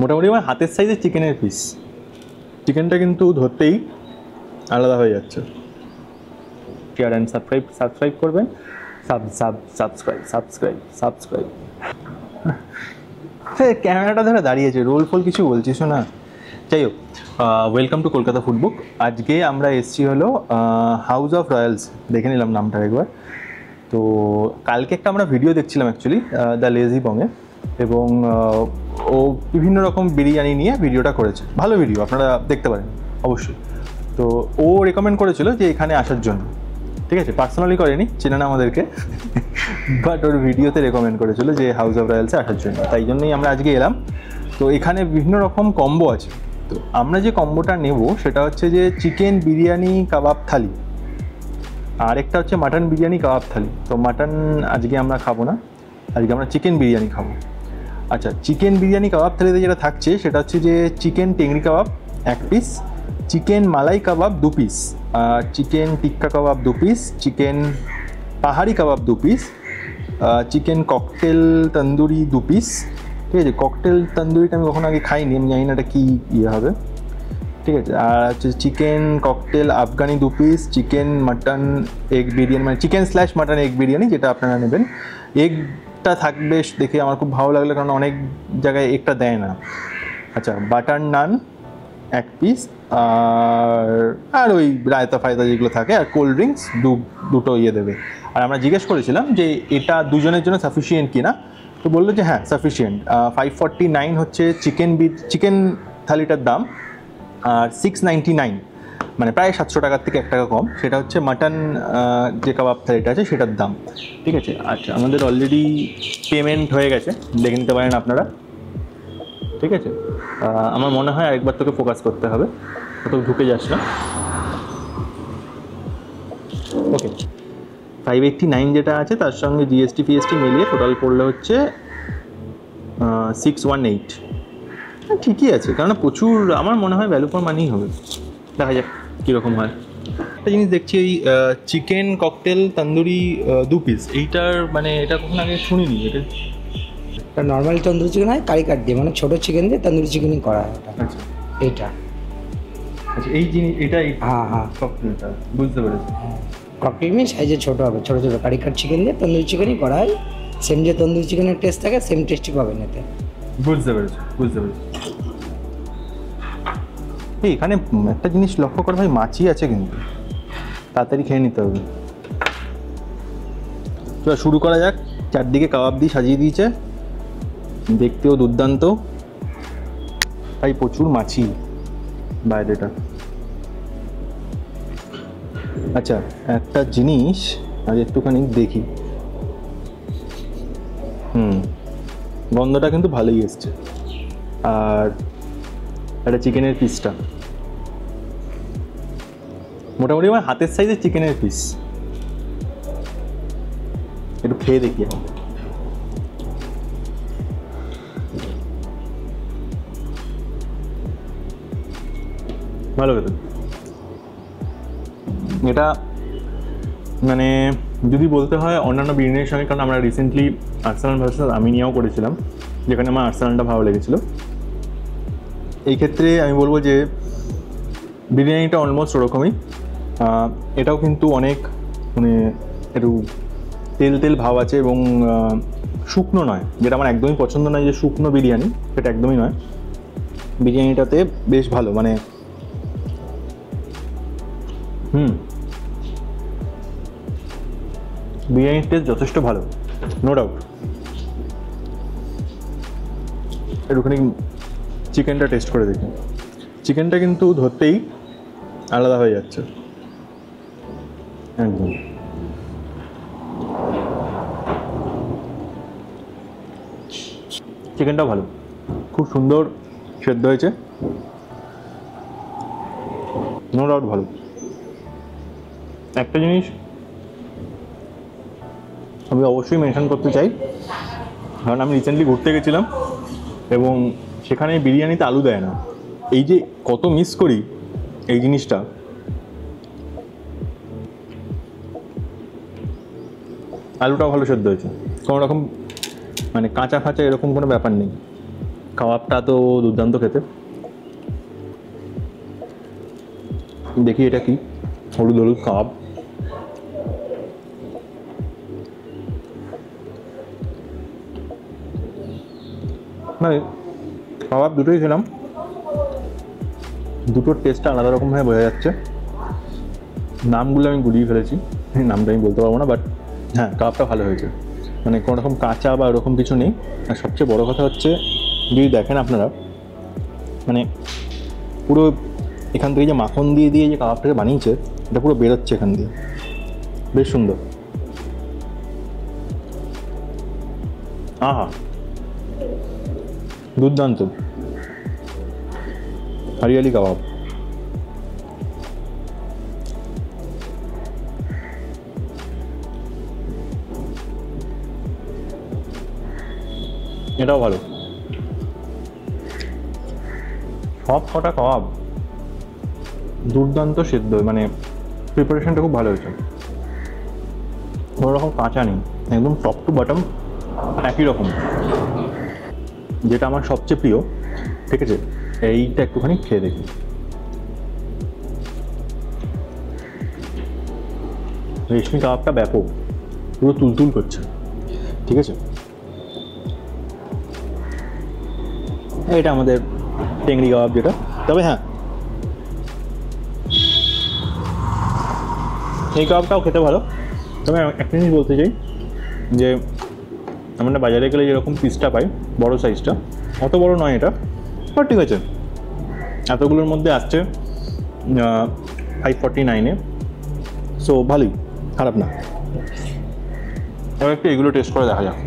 মোটামুটি আমার হাতের সাইজে চিকেনের পিস চিকেনটা কিন্তু ধরতেই আলাদা হয়ে যাচ্ছে। শেয়ার অ্যান্ড সাবস্ক্রাইব সাবস্ক্রাইব করবেন। Sub sub subscribe subscribe subscribe হ্যাঁ ক্যামেরাটা ধরে দাঁড়িয়েছে। রোল ফোল কিছু বলছিস না? যাই হোক ওয়েলকাম টু কলকাতা ফুডবুক আজকে আমরা এসছি হলো হাউস অফ রয়্যালস দেখে নিলাম নামটা একবার। তো কালকে একটা আমরা ভিডিও দেখছিলাম অ্যাকচুয়ালি দ্য লেজি বঙে এবং ও বিভিন্ন রকম বিরিয়ানি নিয়ে ভিডিওটা করেছে। ভালো ভিডিও আপনারা দেখতে পারেন, অবশ্যই। তো ও রেকমেন্ড করেছিল যে এখানে আসার জন্য। ঠিক আছে? পার্সোনালি করেনি, চেনে না আমাদেরকে। বাট ওর ভিডিওতে রেকমেন্ড করেছিল যে হাউস অফ রয়্যালসে আসার জন্য। তাই জন্যই আমরা আজকে এলাম। তো এখানে বিভিন্ন রকম কম্বো আছে। তো আমরা যে কম্বোটা নেব, সেটা হচ্ছে যে চিকেন বিরিয়ানি কাবাব থালি। আর একটা হচ্ছে মাটন বিরিয়ানি কাবাব থালি। তো মাটন আজকে আমরা খাব না। আজকে আমরা চিকেন বিরিয়ানি খাব। আচ্ছা চিকেন বিরিয়ানি কাবাব থালিতে যেটা থাকছে, সেটা হচ্ছে যে চিকেন টেংরি কাবাব এক পিস চিকেন মালাই কাবাব দু পিস চিকেন টিক্কা কাবাব দু পিস চিকেন পাহাড়ি কাবাব দু পিস চিকেন ককটেল তন্দুরি দু পিস ঠিক আছে? ককটেল তন্দুরিটা আমি কখনো আগে খাইনি, আমি জানি না এটা কী ইয়ে হবে। ঠিক আছে, আর হচ্ছে চিকেন ককটেল আফগানি দু piece chicken mutton egg biryani মানে chicken slash mutton egg biryani যেটা আপনারা নেবেন। এগটা থাকবে দেখে আমার খুব ভালো লাগল, কারণ অনেক জায়গায় এগটা দেয় না। আচ্ছা বাটার নান এক পিস আর আর ওই রায়তা ফায়তা যেগুলো থাকে, আর কোল্ড ড্রিঙ্কস দু, দুটো ইয়ে দেবে। আর আমরা জিজ্ঞেস করেছিলাম যে এটা দুজনের জন্য সাফিসিয়েন্ট কিনা, তো বলল যে হ্যাঁ সাফিসিয়েন্ট ফাইভ ফর্টি নাইন হচ্ছে চিকেন বি চিকেন থালিটার দাম। আর সিক্স নাইন মানে প্রায় সাতশো টাকার থেকে এক টাকা কম। সেটা হচ্ছে মাটন যে কাবাব থালিটা আছে সেটার দাম। ঠিক আছে? আচ্ছা আমাদের অলরেডি পেমেন্ট হয়ে গেছে। দেখে নিতে পারেন আপনারা। ঠিক আছে? আমার মনে হয় আরেকবার তোকে ফোকাস করতে হবে। তো ঢুকে যাস না। ওকে ফাইভ এইটটি নাইন যেটা আছে, তার সঙ্গে জিএসটি ফিএসটি মিলিয়ে টোটাল পড়লে হচ্ছে সিক্স ওয়ান এইট ঠিকই আছে। কারণ প্রচুর আমার মনে হয় ভ্যালু ফর মানিই হবে। দেখা যাক কীরকম হয়। একটা জিনিস দেখছি এই চিকেন ককটেল তন্দুরি দু পিস এইটার মানে এটা কখন আগে শুনিনি এটা এটা নর্মাল তন্দুরি চিকেন হয় কারি কাট দিয়ে। মানে ছোটো চিকেন দিয়ে তন্দুরি চিকেনই করা হয় এটা। আচ্ছা। এইটা আচ্ছা এই জিনিস এটাই হ্যাঁ হ্যাঁ। ককটেলটা বুঝতে পেরেছি। ককটেল মিন সাইজে ছোটো হবে ছোটো ছোটো। কারি কাট চিকেন দিয়ে তন্দুরি চিকেনই করা হয়। সেম যে তন্দুরি চিকেনের টেস্ট থাকে সেম টেস্টই পাবেন এতে। বুঝতে পেরেছি বুঝতে পেরেছি। এখানে একটা জিনিস লক্ষ্য কর ভাই, মাছি আছে কিন্তু। তাড়াতাড়ি খেয়ে নিতে হবে। চল শুরু করা যাক। চারদিকে কাবাব দিয়ে সাজিয়ে দিয়েছে। দেখতেও দুর্দান্ত। ভাই, প্রচুর মাছি বাইরেটা। আচ্ছা একটা জিনিস আজ একটুখানি দেখি। হুম। গন্ধটা কিন্তু ভালোই এসছে। আর একটা চিকেনের পিসটা। মোটামুটি আমার হাতের সাইজের চিকেনের পিস একটু খেয়ে দেখি ভালো এটা মানে যদি বলতে হয় অন্যান্য বিরিয়ানির সঙ্গে, কারণ আমরা রিসেন্টলি আর্সেনাল ভার্সেস আমিনিয়াও করেছিলাম, যেখানে আমার আর্সেনালটা ভালো লেগেছিলো। এই ক্ষেত্রে আমি বলব যে বিরিয়ানিটা অলমোস্ট ওরকমই। এটাও কিন্তু অনেক মানে একটু তেল তেল ভাব আছে এবং শুকনো নয়, যেটা আমার একদমই পছন্দ নয় যে শুকনো বিরিয়ানি, সেটা একদমই নয়। বিরিয়ানিটাতে বেশ ভালো মানে হুম বিরিয়ানির টেস্ট যথেষ্ট ভালো নো ডাউট একটুখানি চিকেনটা টেস্ট করে দেখি। চিকেনটা কিন্তু ধরতেই আলাদা হয়ে যাচ্ছে। একদম। চিকেনটাও ভালো, খুব সুন্দর সেদ্ধ হয়েছে। নো ডাউট ভালো। একটা জিনিস আমি অবশ্যই মেনশন করতে চাই। কারণ আমি রিসেন্টলি ঘুরতে গেছিলাম এবং সেখানে বিরিয়ানিতে আলু দেয় না। এই যে কত মিস করি এই জিনিসটা। আলুটাও ভালো সেদ্ধ হয়েছে। কোনো রকম মানে কাঁচা ফাঁচা এরকম কোনো ব্যাপার নেই। কাবাবটা তো দুর্দান্ত খেতে। দেখি এটা কি। হলুদ হলুদ কাবাব। মানে কাবাব দুটোই খেলাম। দুটোর টেস্টটা আলাদা রকমভাবে বোঝা যাচ্ছে। নামগুলো আমি গুলিয়ে ফেলেছি নামটা আমি বলতে পারব না বাট হ্যাঁ কাপটা ভালো হয়েছে। মানে কোনো রকম কাঁচা বা ওরকম কিছু নেই। আর সবচেয়ে বড় কথা হচ্ছে, যদি দেখেন আপনারা মানে পুরো এখান থেকে যে মাখন দিয়ে দিয়ে যে কাবাবটাকে বানিয়েছে, এটা পুরো বেরোচ্ছে এখান দিয়ে। বেশ সুন্দর। আহা! দুর্দান্ত। হরিয়ালি কাবাব। এটাও ভালো। সব কটা কাবাব দুর্দান্ত সেদ্ধ মানে প্রিপারেশনটা খুব ভালো হয়েছে। কোনো রকম কাঁচা নেই, একদম টপ টু বটম একই রকম। যেটা আমার সবচেয়ে প্রিয়, ঠিক আছে? এইটা একটুখানি খেয়ে দেখি। রেশমি কাবাবটা ব্যাপক, পুরো তুলতুল করছে, ঠিক আছে? এটা আমাদের টেংরি কাবাব যেটা, তবে হ্যাঁ। এই কাবাবটাও খেতে ভালো। তবে একটা জিনিস বলতে চাই, যে আমরা বাজারে গেলে যেরকম পিসটা পাই বড় সাইজটা। অত বড় নয় এটা। বাট ঠিক আছে। এতগুলোর মধ্যে আসছে ফাইভ ফর্টি নাইনে সো ভালোই। খারাপ না। এবার একটু এগুলো টেস্ট করে দেখা যাক।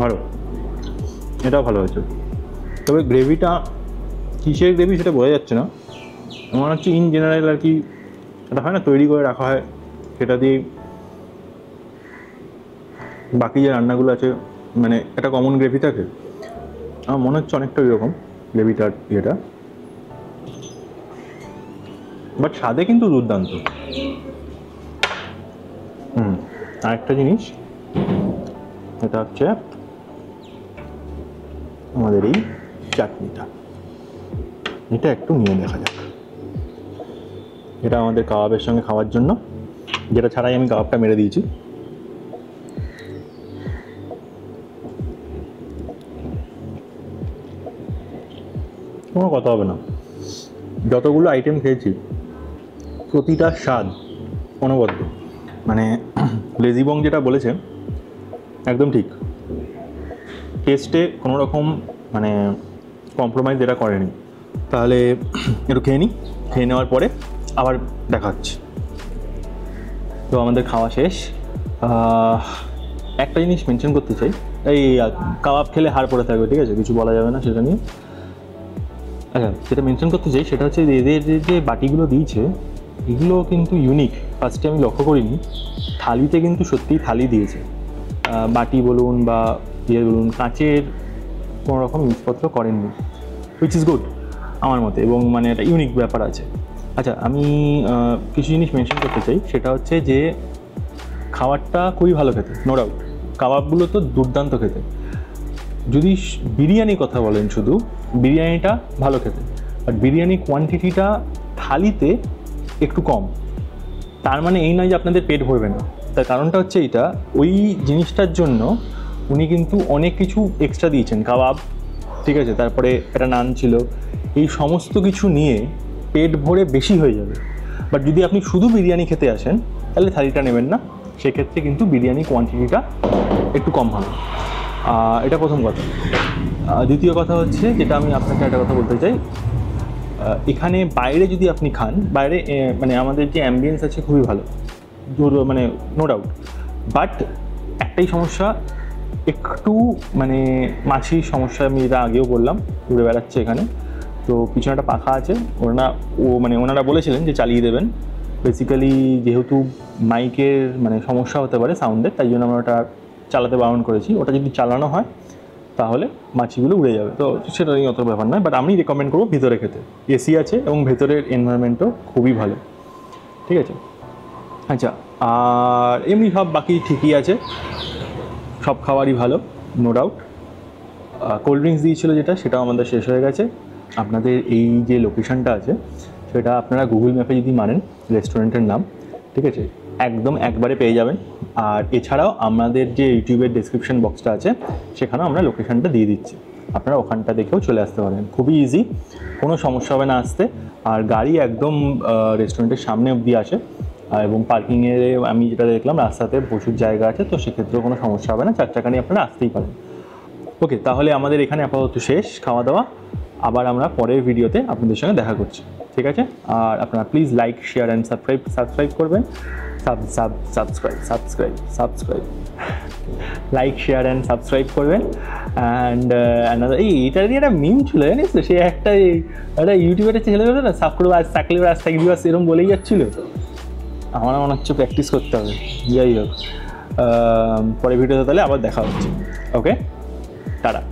ভালো। এটাও ভালো হয়েছে। তবে গ্রেভিটা কিসের গ্রেভি সেটা বোঝা যাচ্ছে না। আমার হচ্ছে ইন জেনারেল আর কি এটা হয় না, তৈরি করে রাখা হয়। সেটা দিয়ে বাকি যে রান্নাগুলো আছে মানে একটা কমন গ্রেভি থাকে, আমার মনে হচ্ছে অনেকটা ওইরকম গ্রেভিটার ইয়েটা বাট স্বাদে কিন্তু দুর্দান্ত। হুম, আরেকটা জিনিস, এটা হচ্ছে আমাদের এই চাটনিটা। এটা একটু নিয়ে দেখা যাক। এটা আমাদের কাবাবের সঙ্গে খাওয়ার জন্য, যেটা ছাড়াই আমি কাবাবটা মেরে দিয়েছি। কোনো কথা হবে না। যতগুলো আইটেম খেয়েছি, প্রতিটা স্বাদ অনবদ্য। মানে লেজিবং যেটা বলেছে, একদম ঠিক। টেস্টে কোনো রকম মানে কম্প্রোমাইজ এটা করেনি। তাহলে, একটু খেয়ে নিই খেয়ে নেওয়ার পরে আবার দেখা হচ্ছে। তো আমাদের খাওয়া শেষ। একটা জিনিস মেনশন করতে চাই। এই কাবাব খেলে হাড় পড়ে থাকবে, ঠিক আছে? কিছু বলা যাবে না সেটা নিয়ে। আচ্ছা যেটা মেনশন করতে চাই সেটা হচ্ছে এদের যে বাটিগুলো দিয়েছে, এগুলো কিন্তু ইউনিক ফার্স্টে আমি লক্ষ্য করিনি। থালিতে কিন্তু সত্যিই থালি দিয়েছে। বাটি বলুন বা ইয়ে বলুন, কাঁচের কোনো রকম জিনিসপত্র করেননি। উইচ ইজ গুড আমার মতে। এবং মানে একটা ইউনিক ব্যাপার আছে। আচ্ছা আমি কিছু জিনিস মেনশন করতে চাই। সেটা হচ্ছে যে, খাবারটা খুবই ভালো খেতে নো ডাউট কাবাবগুলো তো দুর্দান্ত খেতে। যদি বিরিয়ানি কথা বলেন শুধু, বিরিয়ানিটা ভালো খেতে। বাট বিরিয়ানি কোয়ান্টিটিটা থালিতে একটু কম। তার মানে এই নয় যে আপনাদের পেট ভরবে না। তার কারণটা হচ্ছে এইটা, ওই জিনিসটার জন্য উনি কিন্তু অনেক কিছু এক্সট্রা দিয়েছেন। কাবাব, ঠিক আছে, তারপরে একটা নান ছিল। এই সমস্ত কিছু নিয়ে পেট ভরে বেশি হয়ে যাবে। বাট যদি আপনি শুধু বিরিয়ানি খেতে আসেন, তাহলে থালিটা নেবেন না। সেক্ষেত্রে কিন্তু বিরিয়ানি কোয়ান্টিটিটা একটু কম হবে। এটা প্রথম কথা। দ্বিতীয় কথা হচ্ছে যেটা আমি আপনাকে একটা কথা বলতে চাই। এখানে বাইরে যদি আপনি খান, বাইরে মানে আমাদের যে অ্যাম্বিয়েন্স আছে খুবই ভালো। জোর মানে নো ডাউট বাট একটাই সমস্যা, একটু মানে মাছির সমস্যা আমি এটা আগেও বললাম, ঘুরে বেড়াচ্ছে এখানে। তো পিছনে একটা পাখা আছে। ওনারা, ও মানে ওনারা বলেছিলেন যে চালিয়ে দেবেন। বেসিক্যালি যেহেতু মাইকের মানে সমস্যা হতে পারে সাউন্ডের তাই জন্য আমরা ওটা চালাতে বারণ করেছি। ওটা যদি চালানো হয়, তাহলে মাছিগুলো উড়ে যাবে। তো সেটা নিয়ে অত ব্যাপার নয় বাট আমি রেকমেন্ড করব ভিতরে খেতে। এসি আছে এবং ভেতরের এনভায়রনমেন্টও খুবই ভালো। ঠিক আছে? আচ্ছা আর এমনি সব বাকি ঠিকই আছে। সব খাবারই ভালো নো ডাউট কোল্ড ড্রিঙ্কস দিয়েছিলো যেটা, সেটাও আমাদের শেষ হয়ে গেছে। আপনাদের এই যে লোকেশনটা আছে, সেটা আপনারা গুগল ম্যাপে যদি মানেন রেস্টুরেন্টের নাম, ঠিক আছে? একদম একবারে পেয়ে যাবেন। আর এছাড়াও আমাদের যে ইউটিউবের ডেসক্রিপশন বক্সটা আছে, সেখানেও আমরা লোকেশনটা দিয়ে দিচ্ছি। আপনারা ওখানটা দেখেও চলে আসতে পারেন। খুবই ইজি কোনো সমস্যা হবে না আসতে। আর গাড়ি একদম রেস্টুরেন্টের সামনে অবধি আসে। এবং পার্কিংয়ে আমি যেটা দেখলাম, রাস্তাতে প্রচুর জায়গা আছে, তো সেক্ষেত্রেও কোনো সমস্যা হবে না। চার নিয়ে আপনারা আসতেই পারেন। ওকে তাহলে আমাদের এখানে আপাতত শেষ। খাওয়া দাওয়া আবার আমরা পরের ভিডিওতে আপনাদের সঙ্গে দেখা করছি। ঠিক আছে? আর আপনারা please like share and subscribe subscribe করবেন। Sub sub subscribe subscribe subscribe like share and subscribe করবেন। অ্যান্ড এই, এটা নিয়ে একটা মিম ছিল, জানিস তো? সে একটা একটা ইউটিউবের ছেলে হলো না? সাকরু আজ সাকলি আজ সাকলি আজ এরকম বলেই যাচ্ছিল। আমার মনে হচ্ছে প্র্যাকটিস করতে হবে। যাই হোক। পরের ভিডিওতে তাহলে আবার দেখা হচ্ছে। Okay tata.